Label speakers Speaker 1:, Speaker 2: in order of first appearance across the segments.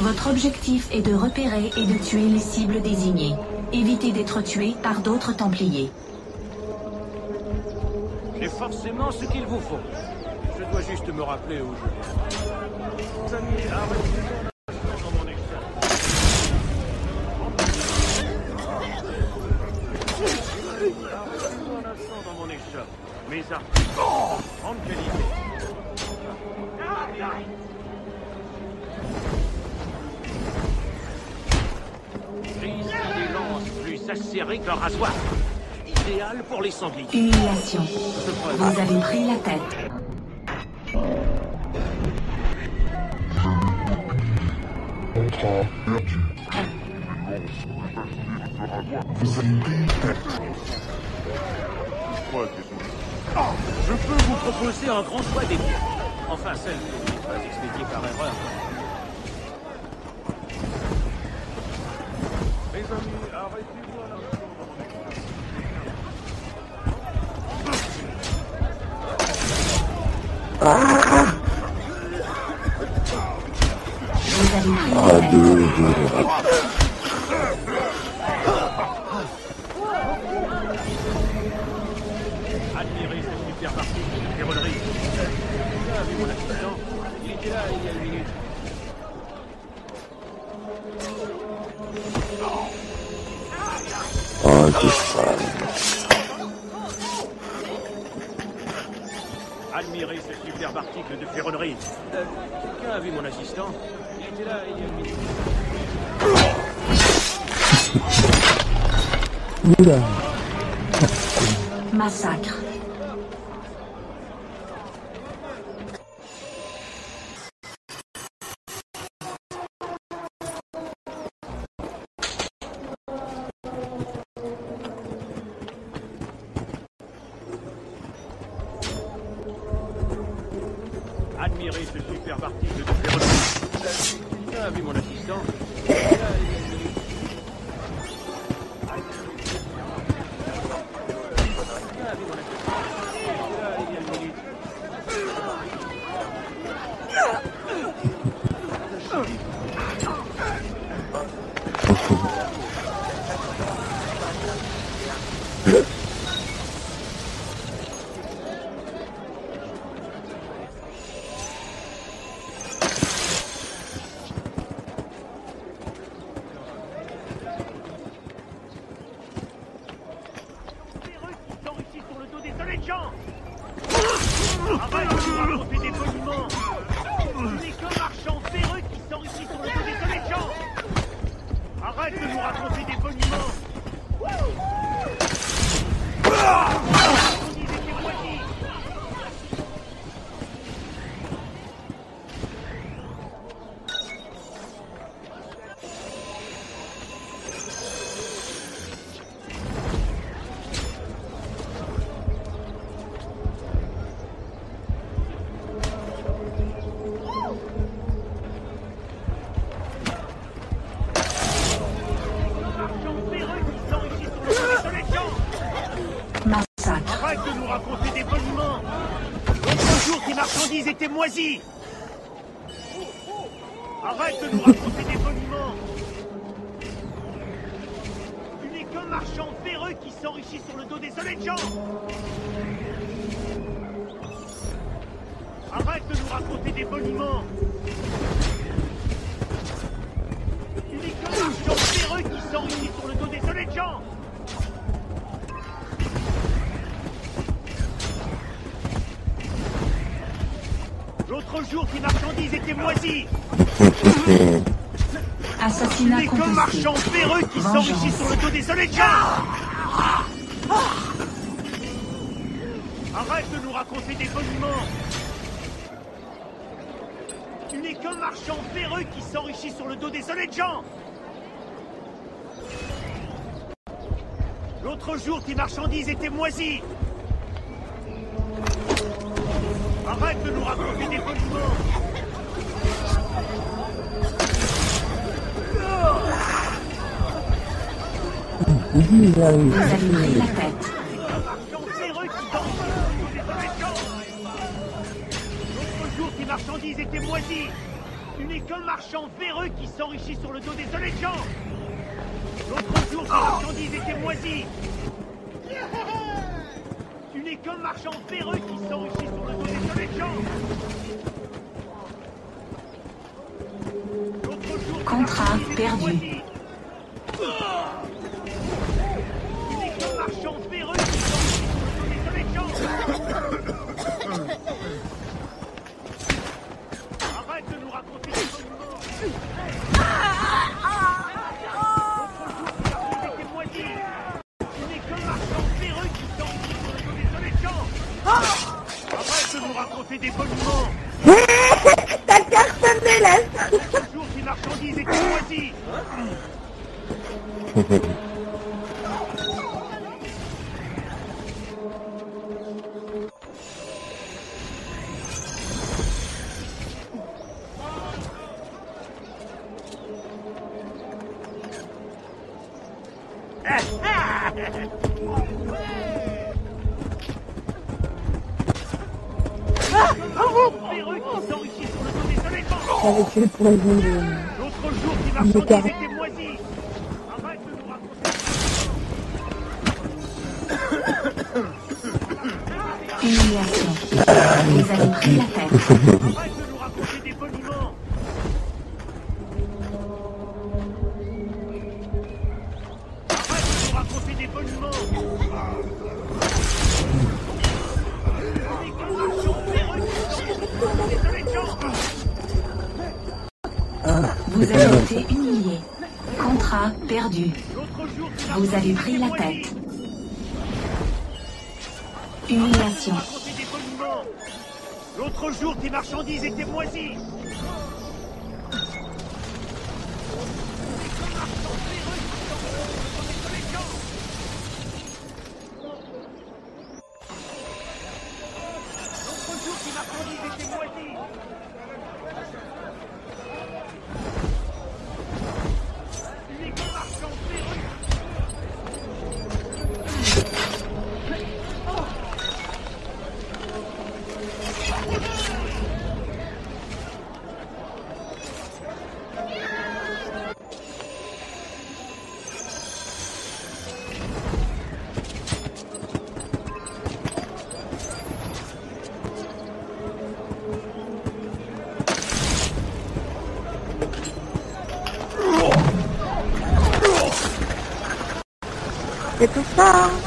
Speaker 1: Votre objectif est de repérer et de tuer les cibles désignées. Évitez d'être tué par d'autres Templiers.
Speaker 2: J'ai forcément ce qu'il vous faut. Je dois juste me rappeler où je vais. Amis, arrêtez acérées qu'un rasoir. Idéal pour les sangliers.
Speaker 1: Humiliation. Vous avez pris la tête.
Speaker 3: Contrat perdu. Vous avez
Speaker 2: Ah, Je peux vous proposer un grand choix des. Enfin, celle que vous pas expédiée par erreur. Mes amis, arrêtez-vous
Speaker 3: Ah. Aduh, Aduh.
Speaker 2: Admirez ce superbe article de ferronnerie. Euh, Quelqu'un a vu mon assistant Il était là il y a une minute.
Speaker 3: Oula.
Speaker 1: Massacre.
Speaker 2: Admirez ce superbe article de marchandises L'autre jour, tes marchandises étaient moisies.
Speaker 1: Assassinat
Speaker 2: Tu n'es qu'un
Speaker 1: contesté.
Speaker 2: marchand véreux qui s'enrichit sur le dos des honnêtes gens Arrête de nous raconter des monuments. Tu n'es qu'un marchand véreux qui s'enrichit sur le dos des honnêtes gens L'autre jour, tes marchandises étaient moisies Arrête de nous raconter des
Speaker 1: Vous allumez la tête.
Speaker 2: L'autre jour, tes marchandises étaient moisies. Tu n'es qu'un marchand véreux qui s'enrichit sur le dos des honnêtes gens. L'autre jour, tes marchandises étaient moisies n'est que marchands véreux qui s'enrichissent sur le dos des honnêtes gens
Speaker 1: Contrat perdu. humiliation.
Speaker 2: Nous allons
Speaker 1: la
Speaker 2: faire. marchandises Bye.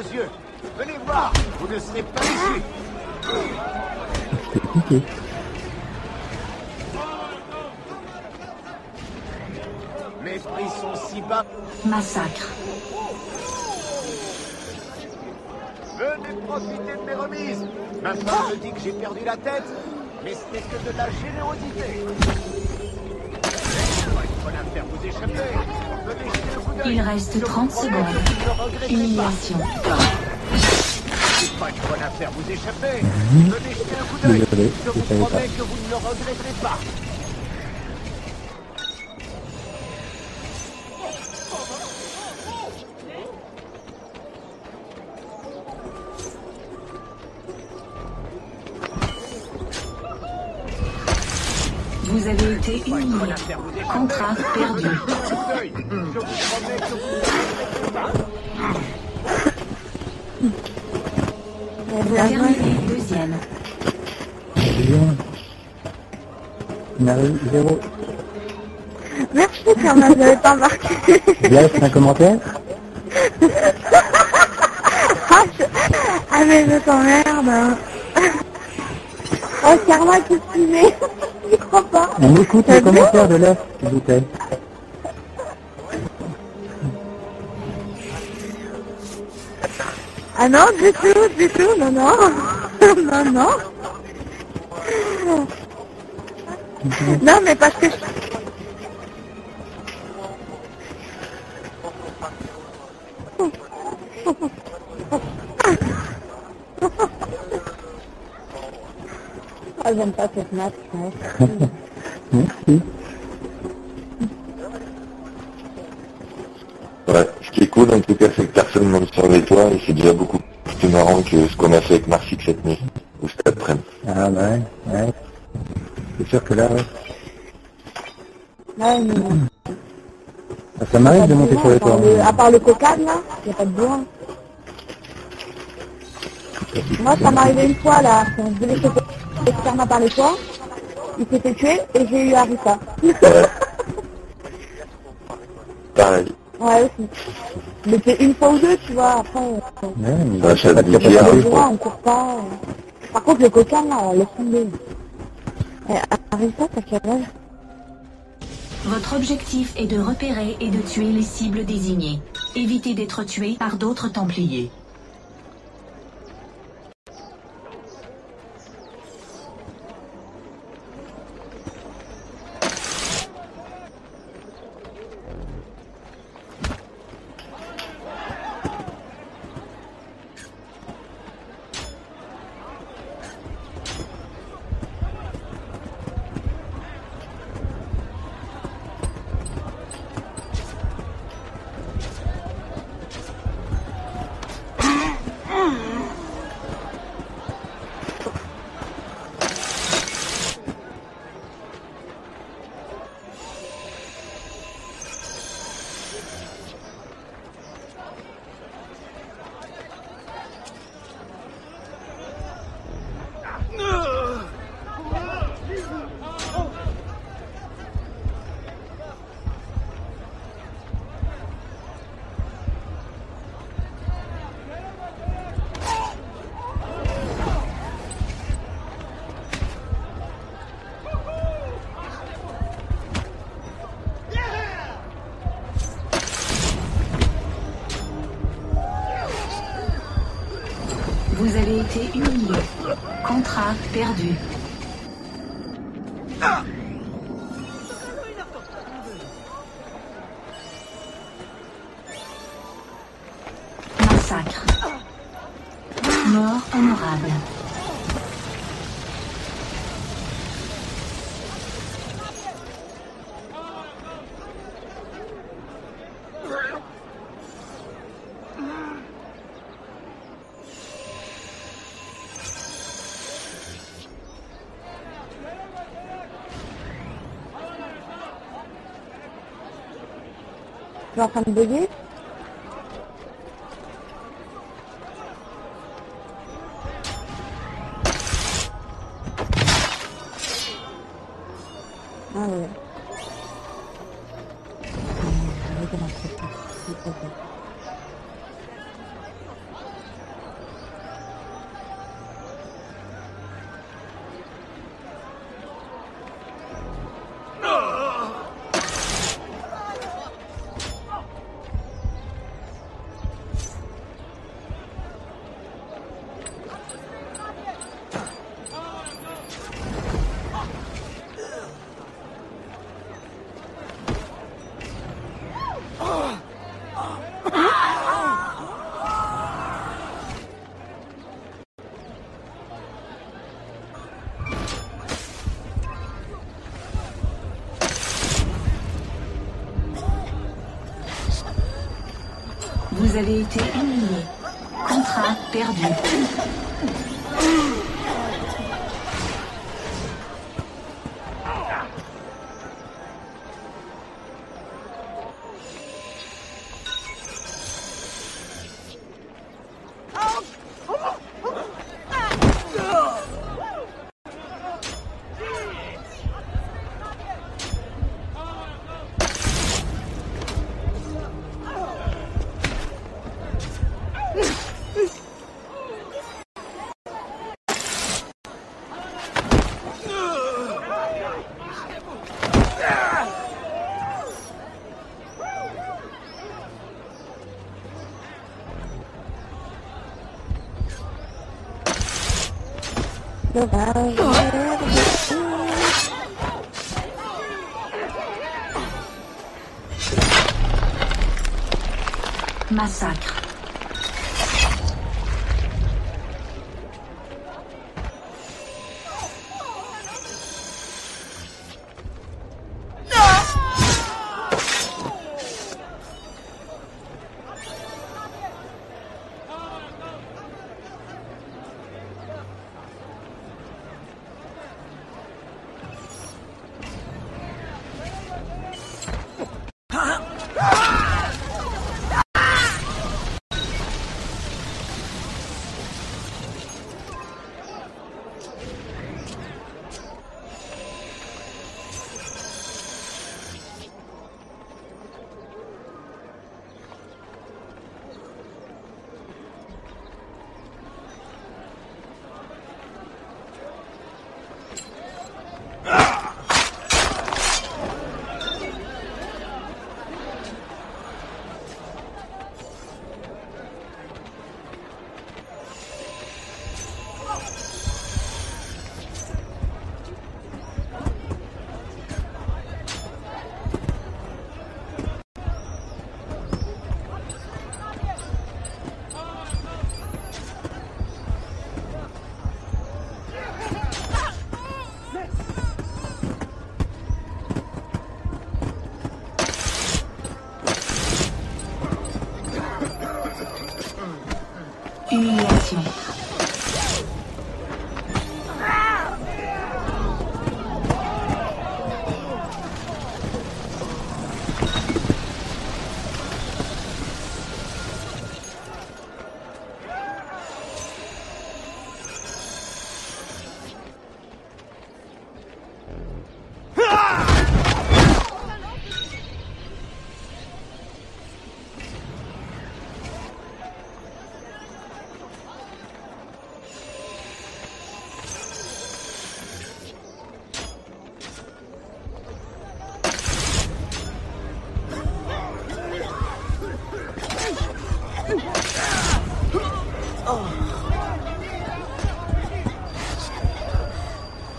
Speaker 2: yeux. Venez voir, vous ne serez pas
Speaker 4: ici
Speaker 2: Mes prix sont si bas.
Speaker 1: Massacre.
Speaker 2: Venez profiter de mes remises. Maintenant, je dis que j'ai perdu la tête, mais ce n'est que de la générosité. Pas vous échapper.
Speaker 1: Il reste 30 secondes. Humiliation.
Speaker 2: C'est pas une bonne affaire vous échapper. Mmh. Tenez un coup d'œil. Je vous promets que vous ne le regretterez pas.
Speaker 5: Que vous
Speaker 6: Eh bien,
Speaker 1: Terminé deuxième.
Speaker 4: Zéro.
Speaker 6: Merci quand même, j'avais pas marqué.
Speaker 4: Laisse un commentaire.
Speaker 6: ah, je- ah, mais je t'emmerde. hein. Oh, Carla qui suivait. Je crois pas.
Speaker 4: On écoute les commentaires de l'œuf, s'il vous plaît.
Speaker 6: Ah non, du tout, du tout, non, non. non, non. Non, mais parce que... Ah, j'aime pas cette map, ouais.
Speaker 4: Merci.
Speaker 3: Ouais, ce qui est cool en tout cas c'est que personne monte sur les toits et c'est déjà beaucoup plus marrant que ce qu'on a fait avec Marsic cette nuit, ou cet après-midi.
Speaker 4: Ah bah ouais, ouais. C'est sûr que là, ouais.
Speaker 6: Ouais, mais...
Speaker 4: Ah, Ça m'arrive de monter sur les
Speaker 6: à part
Speaker 4: toits.
Speaker 6: le- À part le coca, là, il n'y a pas de bois. Moi, ça m'est arrivé une fois, là, quand je devais sauter externe par les toits. Il s'était tué et j'ai eu Arita.
Speaker 3: Ouais. Pareil.
Speaker 6: ouais, aussi. Mais c'est une fois ou deux, tu vois, après, euh,
Speaker 4: Ouais, mais
Speaker 3: Ouais, ça dit
Speaker 6: on on court pas. euh. Par contre, le coca, là, laisse tomber. Eh, Arita, t'as quel âge?
Speaker 1: Votre objectif est de repérer et de tuer les cibles désignées. Évitez d'être tué par d'autres Templiers. Humilié. Contrat perdu.
Speaker 6: Train de bugger Ah.
Speaker 1: Vous avez été humilié. Contrat perdu. Massacre.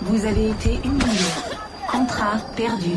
Speaker 1: Vous avez été humilié. Contrat perdu.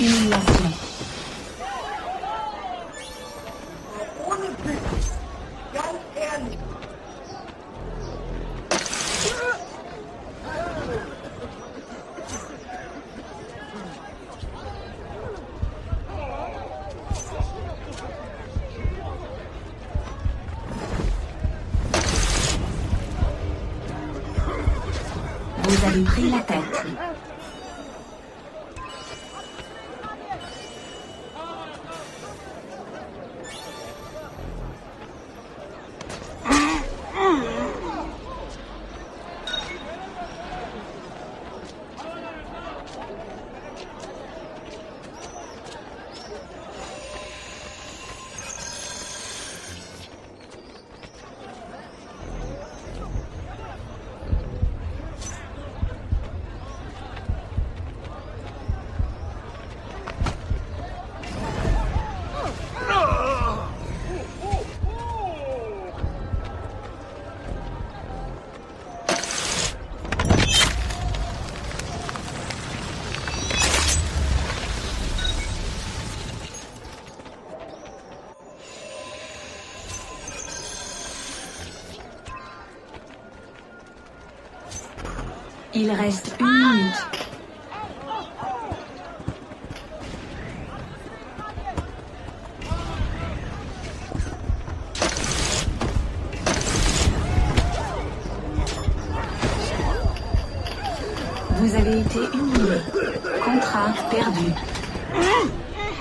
Speaker 1: You. Il reste une minute. Vous avez été humilié. Contrat perdu.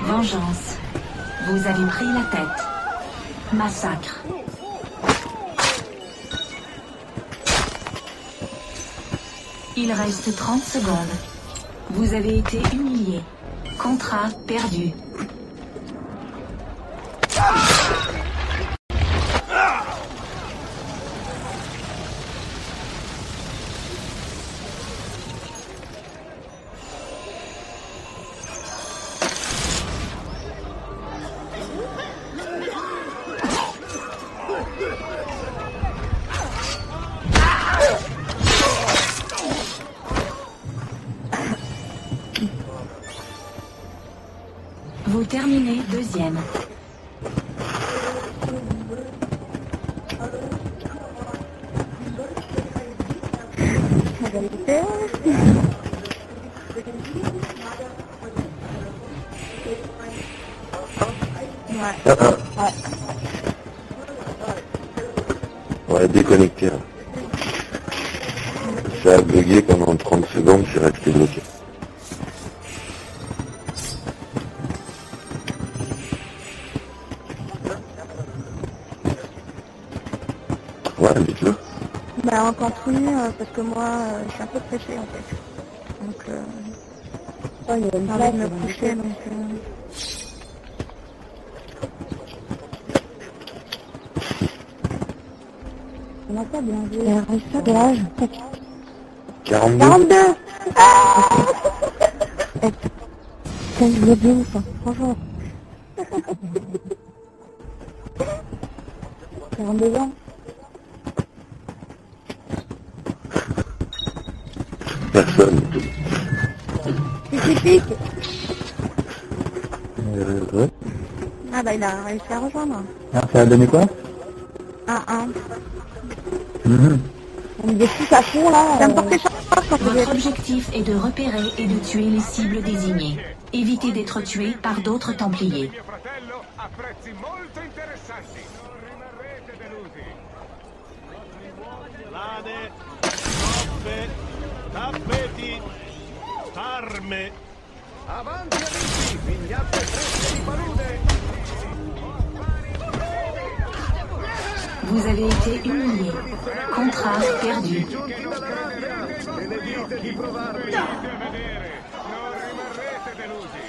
Speaker 1: Vengeance. Vous avez pris la tête. Massacre. Il reste 30 secondes. Vous avez été humilié. Contrat perdu.
Speaker 6: Parce que moi euh, je suis un peu pressée en fait. Donc euh,
Speaker 7: Oh, il y a une place,
Speaker 6: de me coucher donc euh,
Speaker 7: On a pas bien vu.
Speaker 6: ça quel âge
Speaker 3: 42
Speaker 6: 42 Ah Eh, Putain, je veux bien ça, franchement.
Speaker 7: 42 ans.
Speaker 6: Bah il a réussi à rejoindre.
Speaker 4: Ça a donné quoi
Speaker 6: 1-1.
Speaker 4: Mhm.
Speaker 7: On est tous à fond là.
Speaker 6: Ça me
Speaker 7: euh,
Speaker 6: portait chance quand vous
Speaker 1: Votre objectif est de repérer et de tuer les cibles désignées. Évitez d'être tué par d'autres Templiers.
Speaker 5: Mio fratello a prezzi molto interessanti. Non rimarrete delusi. Lade, coppe, tappeti, arme. Avanti
Speaker 1: Vous avez été humilié. Contrat perdu.
Speaker 5: Giunti dalla rabbia, benedite di provarvi. Venite a vedere, non rimarrete delusi.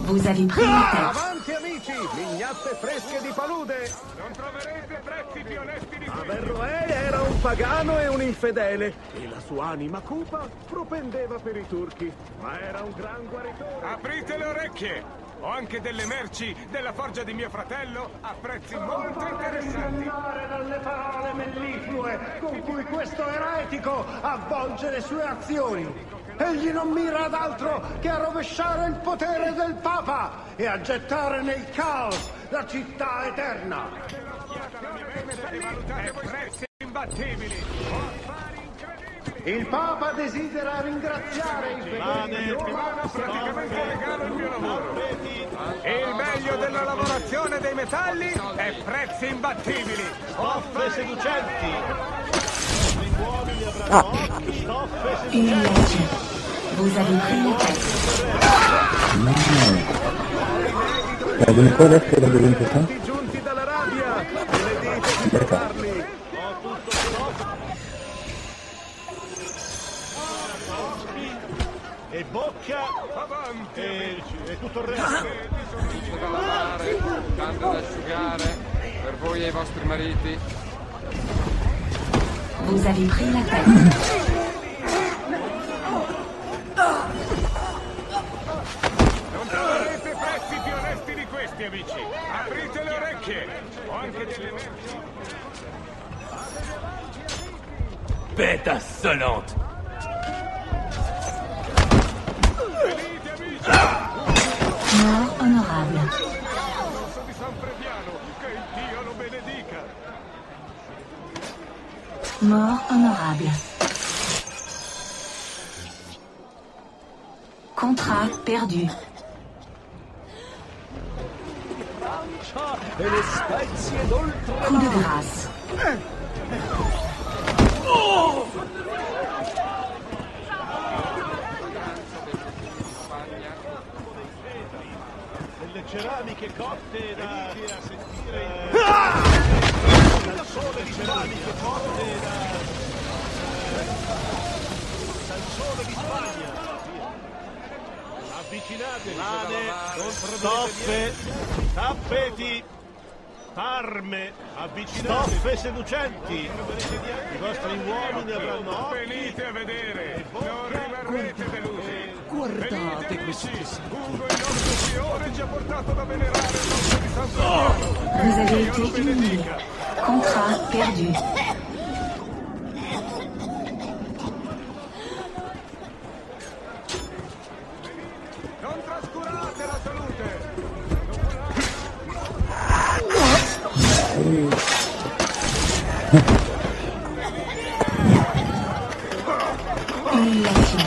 Speaker 1: Vous avez pris la tête.
Speaker 5: Avanti amici, mignatte fresche di palude! Non troverete prezzi più onesti di qui! Averroè era un pagano e un infedele e la sua anima cupa propendeva per i turchi, ma era un gran guaritore. Aprite le orecchie! Ho anche delle merci della forgia di mio fratello a prezzi molto interessanti. dalle parole melliflue con cui questo eretico avvolge le sue azioni. Egli non mira ad altro che a rovesciare il potere del Papa e a gettare nel caos la città eterna. prezzi imbattibili. Il Papa desidera ringraziare il fedeli Romana praticamente legato al mio lavoro. Il meglio della lavorazione dei metalli e prezzi imbattibili. Offre seducenti.
Speaker 1: Ah. Une image. Vous avez pris
Speaker 4: mon texte. Ah. Vous ne pouvez
Speaker 5: pas être dans le 25
Speaker 4: D'accord.
Speaker 5: Provarli. E bocca e, e tutto il resto.
Speaker 8: Tutto da lavare, tanto da asciugare, per voi e i vostri mariti.
Speaker 1: Vous avez pris la tête.
Speaker 5: Non troverete prezzi più onesti di questi, amici. Aprite le orecchie. Ho anche delle merci.
Speaker 9: Bête insolente
Speaker 1: Mort honorable. Contrat perdu. Coup de grâce.
Speaker 4: Spagna.
Speaker 8: Ceramiche cotte da a sentire dal sole di ceramiche cotte da dal sole di Spagna. Avvicinatevi. Lane stoffe tappeti arme avvicinatevi. Stoffe seducenti. i vostri uomini avranno occhi
Speaker 10: Venite a vedere, non rimarrete delusi.
Speaker 8: Guardate questi
Speaker 10: Ugo, il nostro priore, ci ha portato da venerare il nostro di San Paolo.
Speaker 1: Vous avez été humilié. Contrat perdu.
Speaker 10: Non trascurate la salute.
Speaker 1: Humiliation.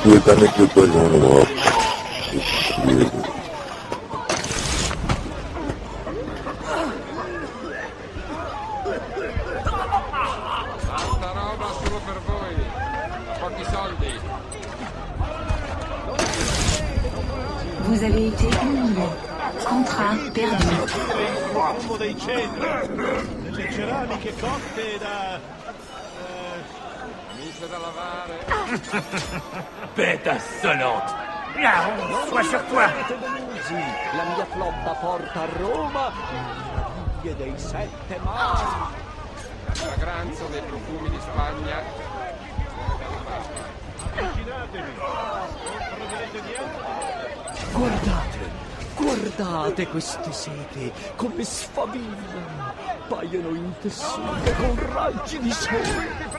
Speaker 3: Pouvez pas mettre le poison,
Speaker 11: insolente La honte soit sur toi
Speaker 8: la mia flotta porta a Roma le meraviglie dei sette mari
Speaker 4: La fragranza dei profumi di Spagna.
Speaker 8: avvicinatevi
Speaker 5: Guardate, guardate queste sete come sfavillano, paiono intessute con raggi di sole.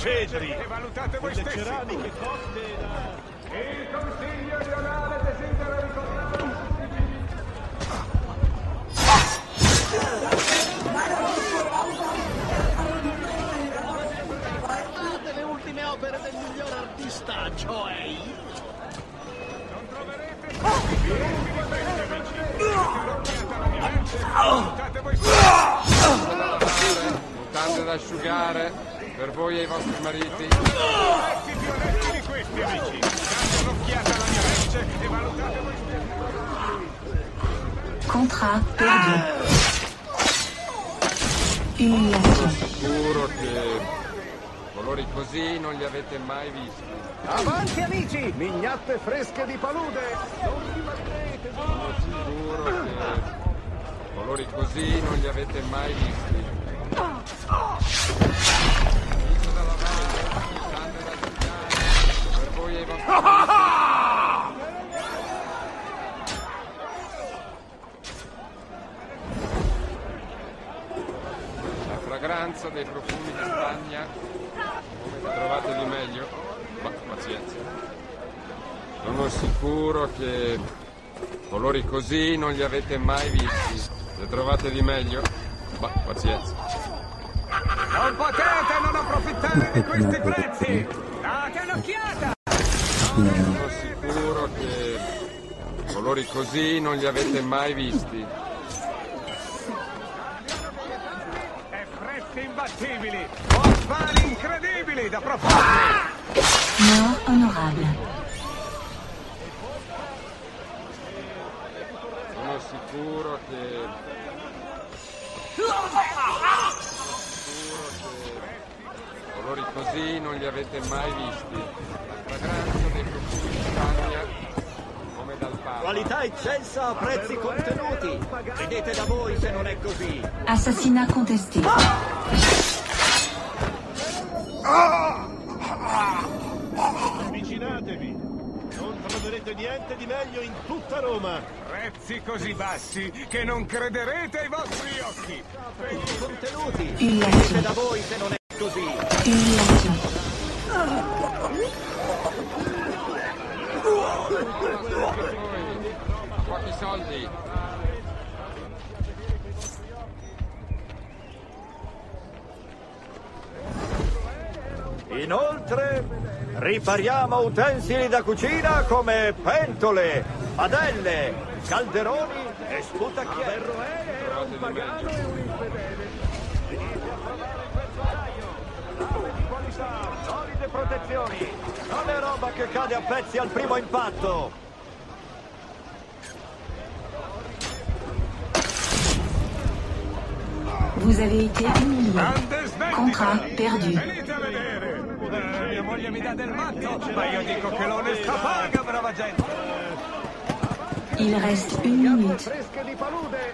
Speaker 8: Cedri
Speaker 10: E valutate voi stessi.
Speaker 8: Mignatte fresche di palude non rimarrete
Speaker 4: Sono sicuro che colori così non li avete mai visti. Camicia da lavare, mutande da asciugare. Per voi e i vostri fragranza dei profumi di Spagna, come trovate di meglio? Ma pazienza. Sono sicuro che colori così non li avete mai visti. Le trovate di meglio? Ma pazienza.
Speaker 10: Non potete non approfittare di questi prezzi. Date un'occhiata.
Speaker 4: Sono sicuro che colori così non li avete mai visti.
Speaker 10: E prezzi imbattibili. O affari incredibili da proporre.
Speaker 1: Mort honorable.
Speaker 8: Che... Sicuro che colori così non li avete mai visti. La fragranza dei profumi di Spagna, come dal Papa.
Speaker 12: Qualità eccelsa a prezzi contenuti. Vedete da voi se non è così.
Speaker 1: Assassinat contesté.
Speaker 5: Avvicinatevi! Troverete niente di meglio in tutta Roma!
Speaker 10: Prezzi così bassi che non crederete ai vostri occhi.
Speaker 12: Contenuti.
Speaker 1: Umiliation.
Speaker 12: Vedete da voi se non è così.
Speaker 8: Pochi soldi.
Speaker 12: Inoltre, ripariamo utensili da cucina come pentole, padelle, calderoni e sputacchiere.
Speaker 8: Trovate di meglio.
Speaker 12: Solide protezioni. Non è roba che cade a pezzi al primo impatto.
Speaker 1: Vous avez été humilié. Contrat perdu.
Speaker 10: Venite a vedere. Eh, mia moglie mi dà del matto, ma io dico che l'onestà paga, brava gente.
Speaker 1: Il reste une minute.
Speaker 12: Fresche di palude.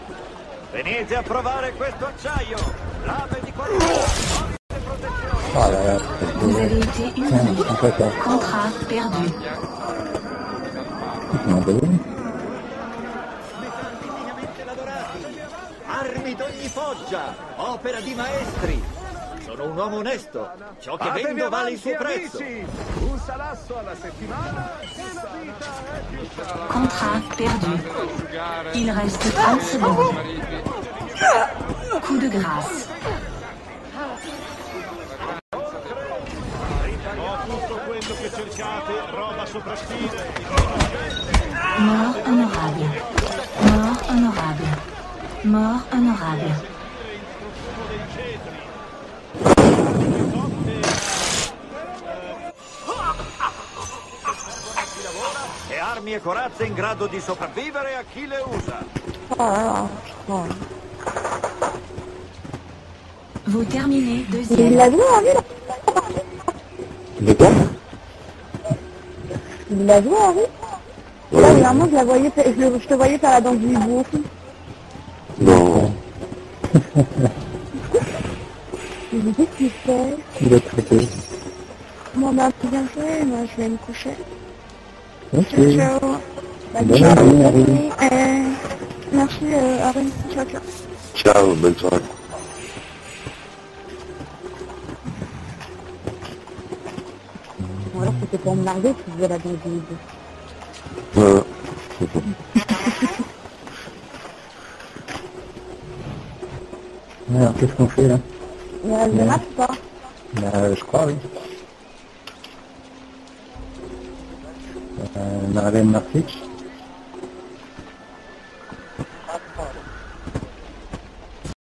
Speaker 12: Venite a provare questo acciaio. Lame di qualità.
Speaker 4: Ah là là,
Speaker 1: Vous avez été humilié. Contrat perdu.
Speaker 12: lavorati. Armi d'ogni foggia. Opera di maestri. Sono un uomo onesto. Ciò che vendo vale il suo prezzo.
Speaker 10: Un salasso alla settimana e la vita è più
Speaker 1: Contrat perdu. Il reste 30 secondes.
Speaker 8: Mariti.
Speaker 1: Coup de grâce.
Speaker 5: Ho tutto quello che cercate, roba sopraffina.
Speaker 1: Mort honorable. Mort honorable. Mort honorable.
Speaker 12: E armi e corazze in grado di sopravvivere a chi le usa.
Speaker 1: Vous terminez
Speaker 6: Il
Speaker 1: deuxième.
Speaker 6: l'a vu, là
Speaker 3: De quoi?
Speaker 6: Il l'a vu, Henri Là, vraiment, je la voyais, faire- je, je te voyais faire la danse du hibou aussi.
Speaker 3: Non.
Speaker 6: Je me dis, qu'est-ce qu'il fait
Speaker 4: Il est traité.
Speaker 6: Bon, bah, bien fait, moi, je vais me coucher. Ciao, ciao. Bah,
Speaker 4: Bonne.
Speaker 6: Euh, merci, euh. Ciao, ciao.
Speaker 3: Ciao, bonne soirée.
Speaker 7: Alors c'était pour me larguer, tu faisais la danse du hibou.
Speaker 3: Euh,
Speaker 4: Alors, qu'est-ce qu'on fait là
Speaker 6: Il ou pas
Speaker 4: Bah, je crois, oui. Euh, Marlène Martic.